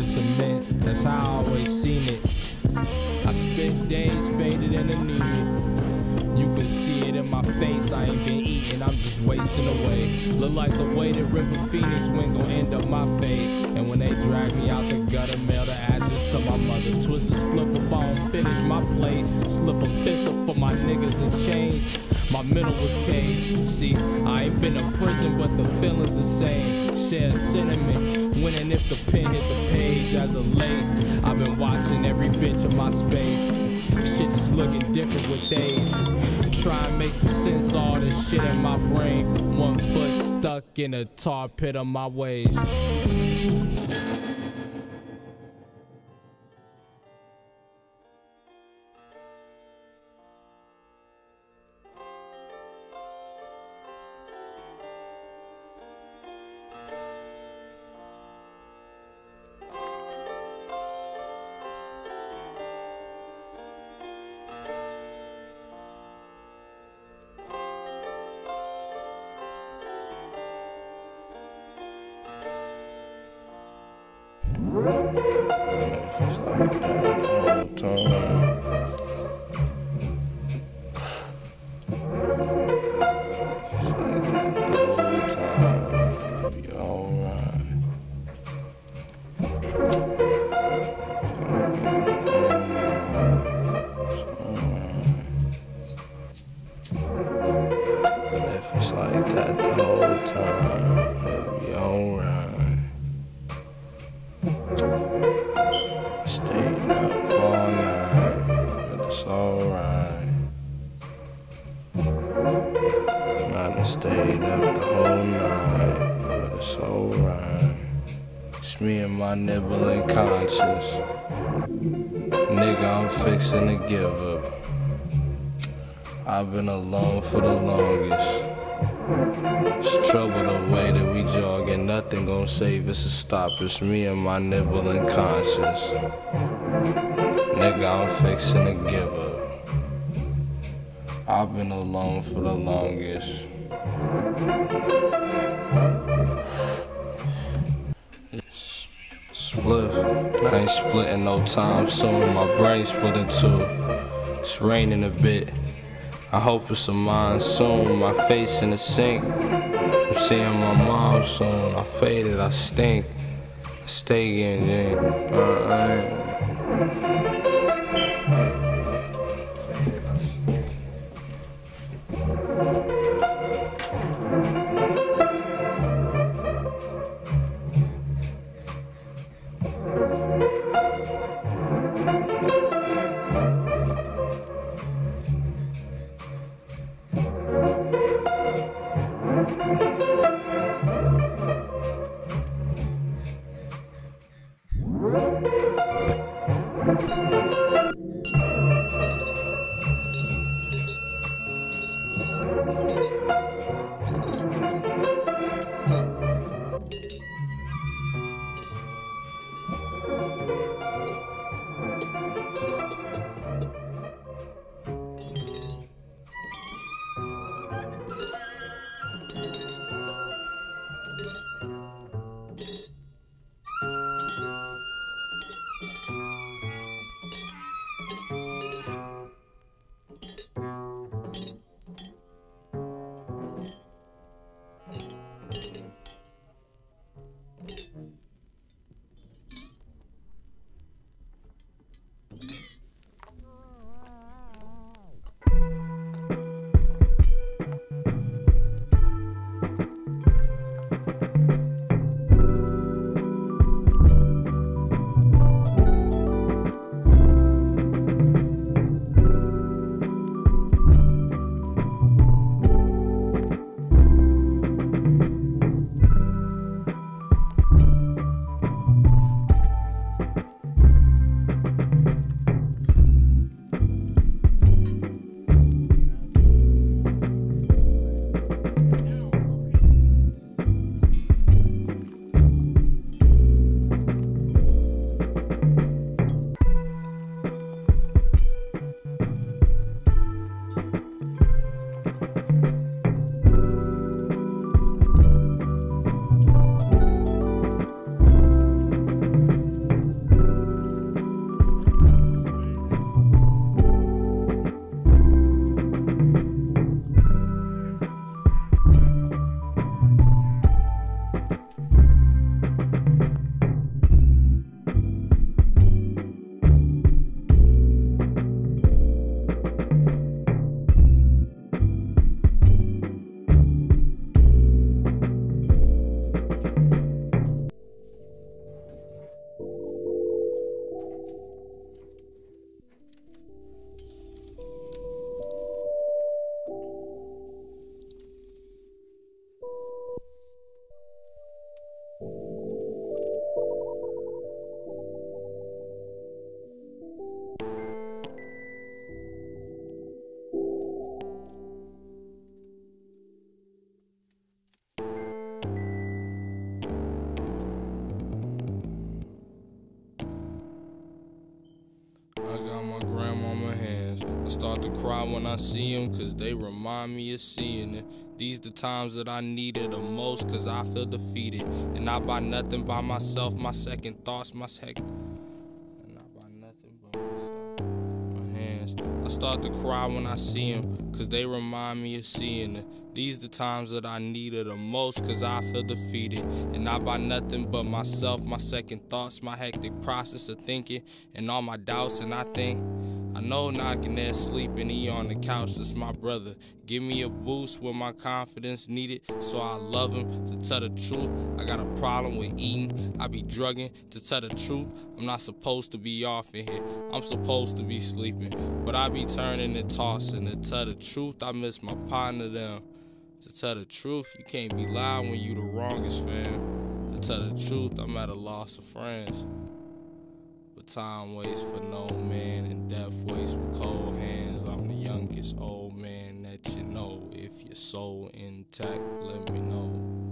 the cement. That's how I always seen it. I spent days faded and anemic. You can see it in my face, I ain't been eating, I'm just wasting away. Look like the way that River Phoenix went gon' end up my fate. And when they drag me out the gutter, mail the ashes to my mother. Twist a split a bone, finish my plate. Slip a fist up for my niggas in chains. My middle was caged. See, I ain't been to prison, but the feeling's the same. Share cinnamon, winning if the pen hit the page as of late. I've been watching every bitch of my space. Shit just looking different with age. Try and make some sense all this shit in my brain. One foot stuck in a tar pit of my ways. It's like that the whole time, it'll be alright. Staying up all night, but it's alright. Have stayed up the whole night, but it's alright. It's me and my nibbling conscience. Nigga, I'm fixing to give up. I've been alone for the longest. It's trouble the way that we jog, and nothing gon' save us or stop us. Me and my nibbling conscience. Nigga, I'm fixing to give up. I've been alone for the longest. Split. I ain't splitting no time soon. My brain split in two. It's raining a bit. I hope it's a monsoon. My face in the sink. I'm seeing my mom soon. I faded, I stink. I stay in. there. Start to cry when I see them, cause they remind me of seeing it. These the times that I need it the most, cause I feel defeated. And I buy nothing by myself, my second thoughts, my second. And I buy nothing myself. My hands. I start to cry when I see them, cause they remind me of seeing it. These the times that I need it the most, cause I feel defeated. And I buy nothing but myself, my second thoughts, my hectic process of thinking, and all my doubts, and I think. I know knocking there sleeping, he on the couch, that's my brother. Give me a boost when my confidence needed, so I love him. To tell the truth, I got a problem with eating, I be drugging. To tell the truth, I'm not supposed to be off in here, I'm supposed to be sleeping. But I be turning and tossing. To tell the truth, I miss my partner them. To tell the truth, you can't be lying when you the wrongest, fam. To tell the truth, I'm at a loss of friends. Time waits for no man, and death waits with cold hands. I'm the youngest old man that you know. If your soul intact, let me know.